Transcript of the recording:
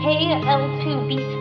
KL2B